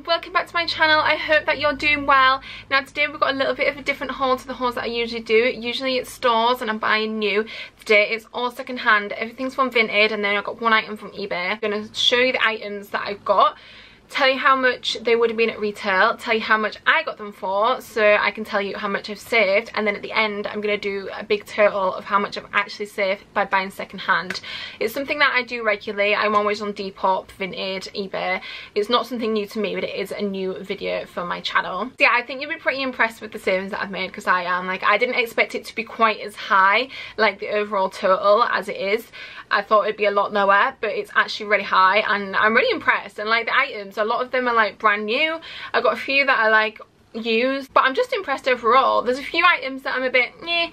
welcome back to my channel. I hope that you're doing well. Now today we've got a little bit of a different haul to the hauls that i usually do. Usually it's stores and i'm buying new. Today it's all second hand everything's from vinted and then i've got one item from ebay. I'm going to show you the items that i've got tell you how much they would have been at retail, tell you how much I got them for so I can tell you how much I've saved and then at the end I'm going to do a big total of how much I've actually saved by buying second hand. It's something that I do regularly, I'm always on Depop, Vinted, eBay. It's not something new to me but it is a new video for my channel. So yeah, I think you'll be pretty impressed with the savings that I've made because I am. Like I didn't expect it to be quite as high like the overall total as it is. I thought it'd be a lot lower but it's actually really high and I'm really impressed and like the items a lot of them are like brand new. I've got a few that are like used but I'm just impressed overall. There's a few items that I'm a bit yeah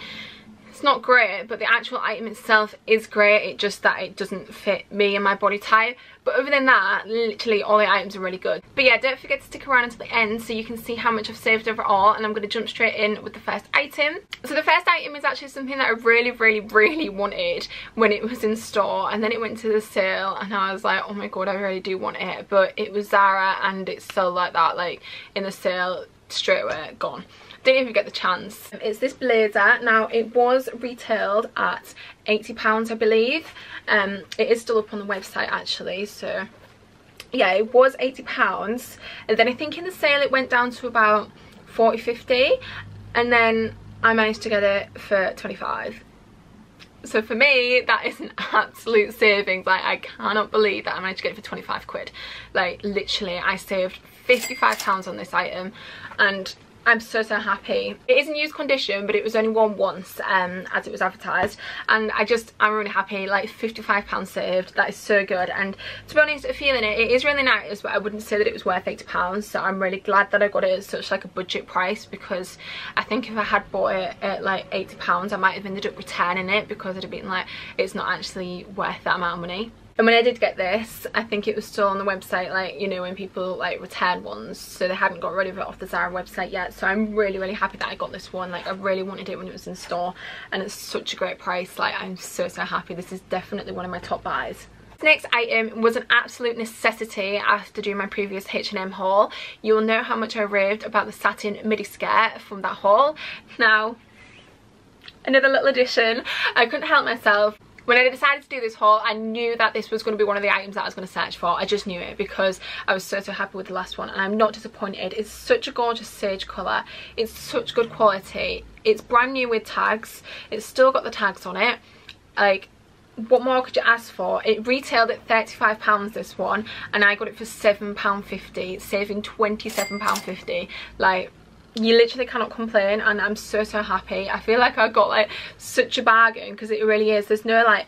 it's not great but the actual item itself is great. It just that it doesn't fit me and my body type. But other than that literally all the items are really good. But yeah don't forget to stick around until the end so you can see how much I've saved overall and I'm going to jump straight in with the first item. So the first item is actually something that I really really really wanted when it was in store and then it went to the sale and I was like oh my god I really do want it. But it was Zara and it's sold like that like in the sale straight away gone didn't even get the chance. It's this blazer. Now, it was retailed at £80, I believe. Um, it is still up on the website, actually, so... Yeah, it was £80. And then I think in the sale it went down to about 40 50 And then I managed to get it for 25 so for me that is an absolute savings like i cannot believe that i managed to get it for 25 quid like literally i saved 55 pounds on this item and I'm so, so happy. It is in used condition, but it was only worn once um, as it was advertised. And I just, I'm really happy. Like £55 saved. That is so good. And to be honest, feeling it, it is really nice, but I wouldn't say that it was worth £80. So I'm really glad that I got it at such like a budget price because I think if I had bought it at like £80, I might have ended up returning it because it'd have been like, it's not actually worth that amount of money. And when I did get this, I think it was still on the website, like, you know, when people, like, return ones. So they hadn't got rid of it off the Zara website yet. So I'm really, really happy that I got this one. Like, I really wanted it when it was in store. And it's such a great price. Like, I'm so, so happy. This is definitely one of my top buys. next item was an absolute necessity after doing my previous H&M haul. You will know how much I raved about the satin midi skirt from that haul. Now, another little addition. I couldn't help myself when I decided to do this haul, I knew that this was going to be one of the items that I was going to search for. I just knew it because I was so, so happy with the last one and I'm not disappointed. It's such a gorgeous sage colour. It's such good quality. It's brand new with tags. It's still got the tags on it. Like, what more could you ask for? It retailed at £35 this one and I got it for £7.50, saving £27.50. Like, you literally cannot complain and I'm so so happy. I feel like I got like such a bargain because it really is. There's no like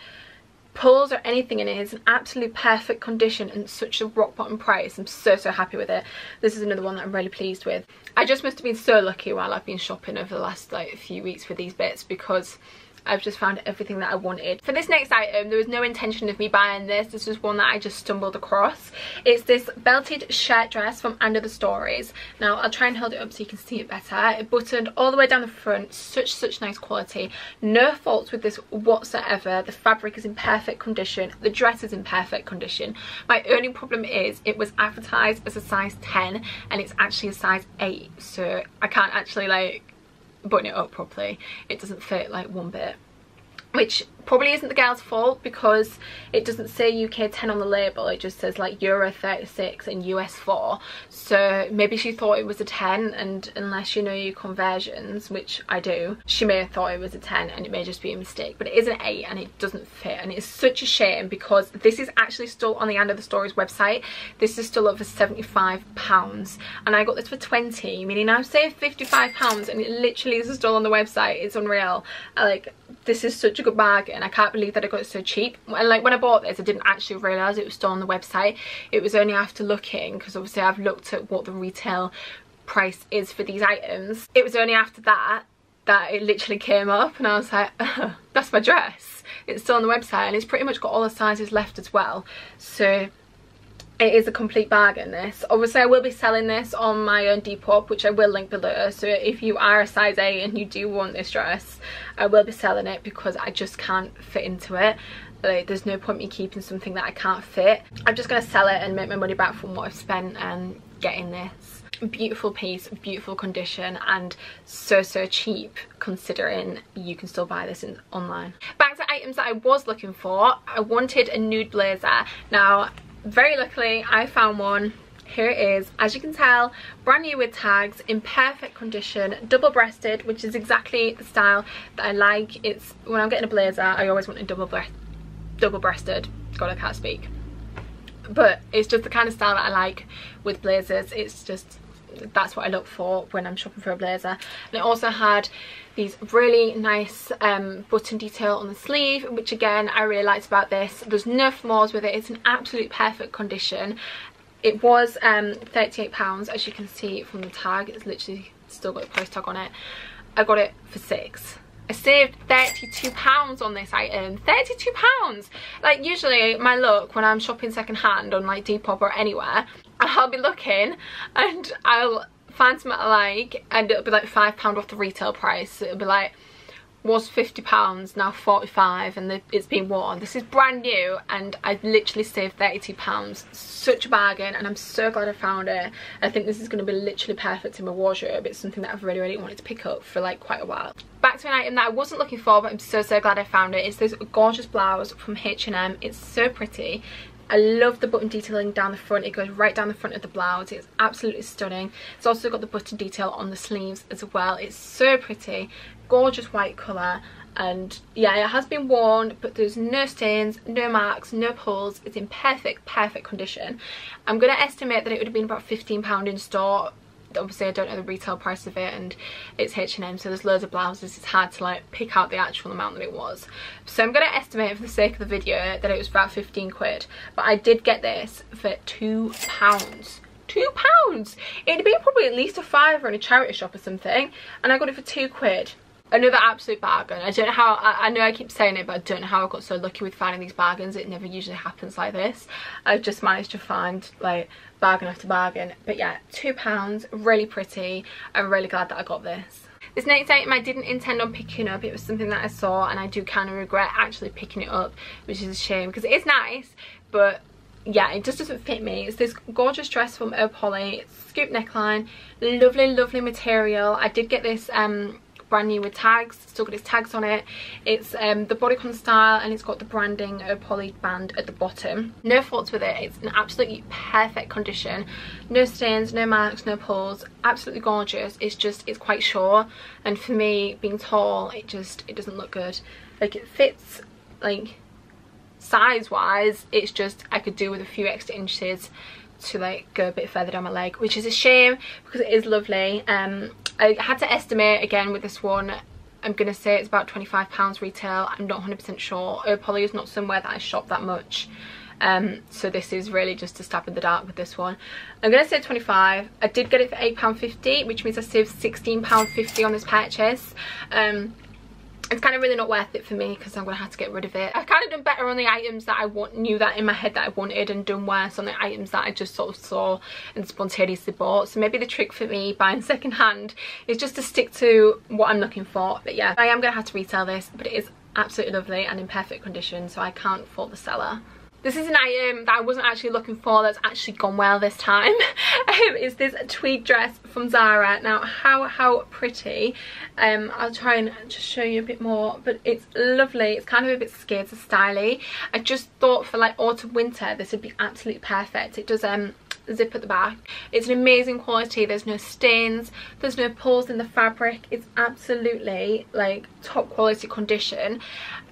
pulls or anything in it. It's an absolute perfect condition and such a rock bottom price. I'm so so happy with it. This is another one that I'm really pleased with. I just must have been so lucky while I've been shopping over the last like few weeks for these bits because I've just found everything that I wanted. For this next item, there was no intention of me buying this. This was one that I just stumbled across. It's this belted shirt dress from & Other Stories. Now, I'll try and hold it up so you can see it better. It buttoned all the way down the front. Such, such nice quality. No faults with this whatsoever. The fabric is in perfect condition. The dress is in perfect condition. My only problem is it was advertised as a size 10 and it's actually a size 8. So I can't actually like button it up properly it doesn't fit like one bit which probably isn't the girl's fault because it doesn't say UK 10 on the label. It just says like Euro 36 and US 4 so maybe she thought it was a 10 and unless you know your conversions which I do she may have thought it was a 10 and it may just be a mistake. But it is an 8 and it doesn't fit and it's such a shame because this is actually still on the & Other Stories website. This is still for 75 pounds and I got this for 20 meaning I've saved 55 pounds and it literally is still on the website. It's unreal. I, like this is such a good bag and I can't believe that I got it so cheap. And like when I bought this I didn't actually realise it was still on the website. It was only after looking because obviously I've looked at what the retail price is for these items. It was only after that that it literally came up and I was like that's my dress. It's still on the website and it's pretty much got all the sizes left as well. So it is a complete bargain this. Obviously i will be selling this on my own depop which i will link below. So if you are a size a and you do want this dress i will be selling it because i just can't fit into it. Like, there's no point me keeping something that I can't fit. I'm just gonna sell it and make my money back from what I've spent and getting this. Beautiful piece beautiful condition and so so cheap considering you can still buy this in online. Back to items that I was looking for. I wanted a nude blazer. Now very luckily I found one. Here it is. As you can tell brand new with tags in perfect condition double breasted which is exactly the style that i like. It's when i'm getting a blazer i always want a double breast double breasted god i can't speak. But it's just the kind of style that i like with blazers. It's just that's what I look for when I'm shopping for a blazer. And it also had these really nice um, button detail on the sleeve, which again, I really liked about this. There's no flaws with it. It's an absolute perfect condition. It was um, £38 as you can see from the tag. It's literally still got the price tag on it. I got it for six. I saved £32 on this item. £32! Like usually my look when I'm shopping secondhand on like Depop or anywhere, I'll be looking and I'll find something I like and it'll be like £5 off the retail price. It'll be like was 50 pounds now 45 and it's been worn. This is brand new and i literally saved 32 pounds. Such a bargain and i'm so glad i found it. I think this is going to be literally perfect in my wardrobe. It's something that i've really really wanted to pick up for like quite a while. Back to an item that i wasn't looking for but i'm so so glad i found it. It's this gorgeous blouse from h&m it's so pretty I love the button detailing down the front. It goes right down the front of the blouse. It's absolutely stunning. It's also got the button detail on the sleeves as well. It's so pretty gorgeous white colour and yeah it has been worn but there's no stains no marks no pulls it's in perfect perfect condition i'm going to estimate that it would have been about 15 pound in store obviously i don't know the retail price of it and it's h&m so there's loads of blouses. It's hard to like pick out the actual amount that it was. So i'm going to estimate for the sake of the video that it was about 15 quid but i did get this for two pounds. Two pounds! It'd be probably at least a fiver in a charity shop or something and i got it for two quid another absolute bargain i don't know how I, I, know i keep saying it but i don't know how i got so lucky with finding these bargains it never usually happens like this i've just managed to find like bargain after bargain but yeah two pounds really pretty i'm really glad that i got this this next item I didn't intend on picking up. It was something that I saw and I do kind of regret actually picking it up, which is a shame because it is nice, but yeah, it just doesn't fit me. It's this gorgeous dress from Opoly. scoop neckline, lovely, lovely material. I did get this um, brand new with tags still got its tags on it. It's um, the bodycon style and it's got the branding of poly band at the bottom. No faults with it it's an absolutely perfect condition. No stains no marks no pulls absolutely gorgeous. It's just it's quite short and for me being tall it just it doesn't look good. Like it fits like size wise it's just I could do with a few extra inches to like go a bit further down my leg which is a shame because it is lovely. Um I had to estimate again with this one. I'm gonna say it's about 25 pounds retail. I'm not 100% sure. Opoly is not somewhere that I shop that much. Um, so this is really just a stab in the dark with this one. I'm gonna say 25 I did get it for £8.50 which means I saved £16.50 on this purchase. Um, it's kind of really not worth it for me because I'm going to have to get rid of it. I've kind of done better on the items that I want, knew that in my head that I wanted and done worse on the items that I just sort of saw and spontaneously bought. So maybe the trick for me buying secondhand is just to stick to what I'm looking for. But yeah, I am going to have to retail this, but it is absolutely lovely and in perfect condition so I can't fault the seller. This is an item that I wasn't actually looking for that's actually gone well this time. um, it's this tweed dress from Zara. Now, how, how pretty. Um, I'll try and just show you a bit more, but it's lovely. It's kind of a bit skater styly. I just thought for like autumn winter, this would be absolutely perfect. It does um zip at the back. It's an amazing quality. There's no stains. There's no pulls in the fabric. It's absolutely like top quality condition.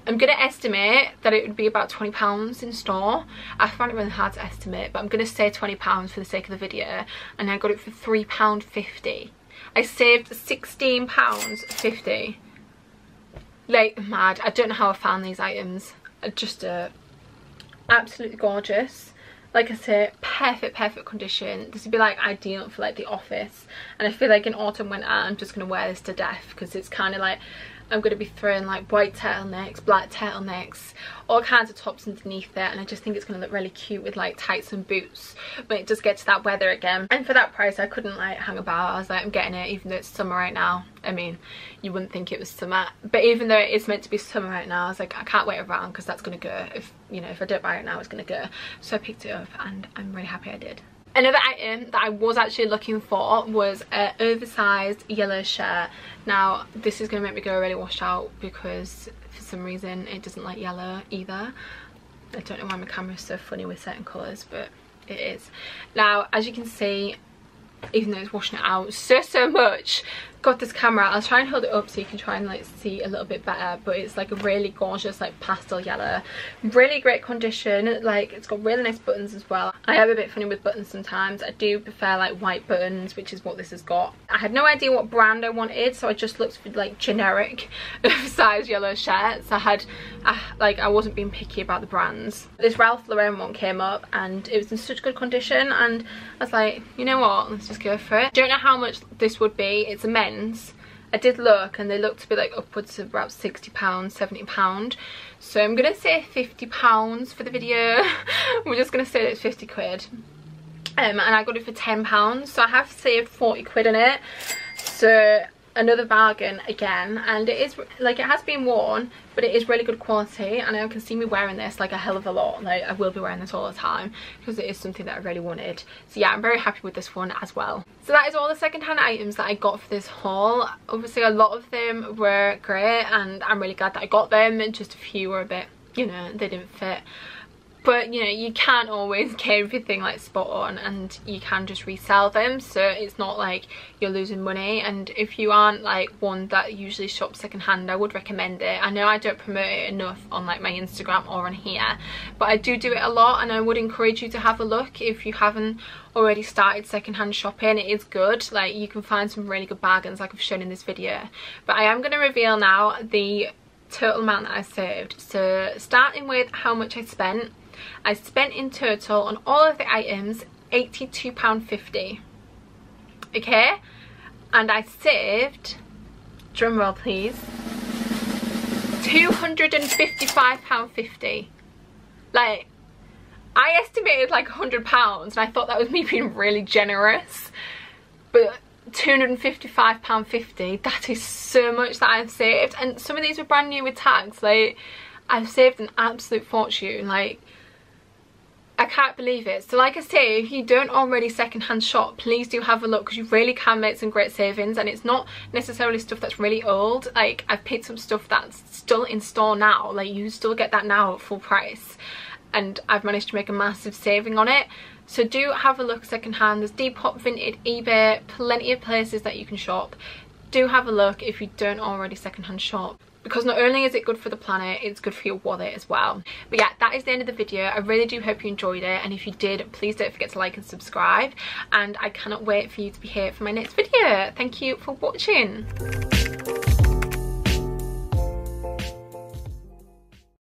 I'm going to estimate that it would be about £20 in store. I find it really hard to estimate, but I'm going to say £20 for the sake of the video. And I got it for £3.50. I saved £16.50. Like, mad. I don't know how I found these items. Just uh, absolutely gorgeous like I say, perfect, perfect condition. This would be like ideal for like the office. And I feel like in autumn, winter, I'm just going to wear this to death because it's kind of like I'm going to be throwing like white turtlenecks, black turtlenecks, all kinds of tops underneath it and I just think it's going to look really cute with like tights and boots when it does get to that weather again. And for that price I couldn't like hang about. I was like I'm getting it even though it's summer right now. I mean you wouldn't think it was summer but even though it is meant to be summer right now I was like I can't wait around because that's going to go if you know if I don't buy it now it's going to go. So I picked it up and I'm really happy I did. Another item that I was actually looking for was an oversized yellow shirt. Now, this is going to make me go really washed out because for some reason it doesn't like yellow either. I don't know why my camera is so funny with certain colours, but it is. Now, as you can see, even though it's washing it out so, so much, got this camera i'll try and hold it up so you can try and like see a little bit better but it's like a really gorgeous like pastel yellow. Really great condition like it's got really nice buttons as well. I am a bit funny with buttons sometimes. I do prefer like white buttons which is what this has got. I had no idea what brand i wanted so i just looked for like generic size yellow shirts. I had uh, like i wasn't being picky about the brands. This ralph lauren one came up and it was in such good condition and i was like you know what? Let's just go for it. Don't know how much this would be. It's a I did look and they looked to be like upwards of about £60, £70. So I'm going to say £50 for the video. We're just going to say it's 50 quid. Um, and I got it for £10. So I have saved 40 quid in it. So another bargain again and it is like it has been worn but it is really good quality and I can see me wearing this like a hell of a lot. Like I will be wearing this all the time because it is something that I really wanted. So yeah I'm very happy with this one as well. So that is all the secondhand items that I got for this haul. Obviously a lot of them were great and I'm really glad that I got them and just a few were a bit you know they didn't fit but you know you can't always get everything like spot on and you can just resell them so it's not like you're losing money. And if you aren't like one that usually shops secondhand I would recommend it. I know I don't promote it enough on like my Instagram or on here but I do do it a lot and I would encourage you to have a look if you haven't already started secondhand shopping. It is good. Like you can find some really good bargains like I've shown in this video. But I am going to reveal now the total amount that I saved. So starting with how much I spent I spent in total on all of the items £82.50 okay? And I saved drumroll please £255.50 like I estimated like £100 and I thought that was me being really generous. But £255.50 that is so much that I've saved and some of these were brand new with tags like I've saved an absolute fortune like I can't believe it. So like I say, if you don't already secondhand shop, please do have a look because you really can make some great savings and it's not necessarily stuff that's really old. Like I've picked up stuff that's still in store now. Like you still get that now at full price and I've managed to make a massive saving on it. So do have a look secondhand. There's Depop, Vinted, eBay, plenty of places that you can shop. Do have a look if you don't already secondhand shop because not only is it good for the planet it's good for your wallet as well but yeah that is the end of the video i really do hope you enjoyed it and if you did please don't forget to like and subscribe and i cannot wait for you to be here for my next video thank you for watching